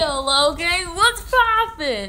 Hey, Logan, what's poppin'?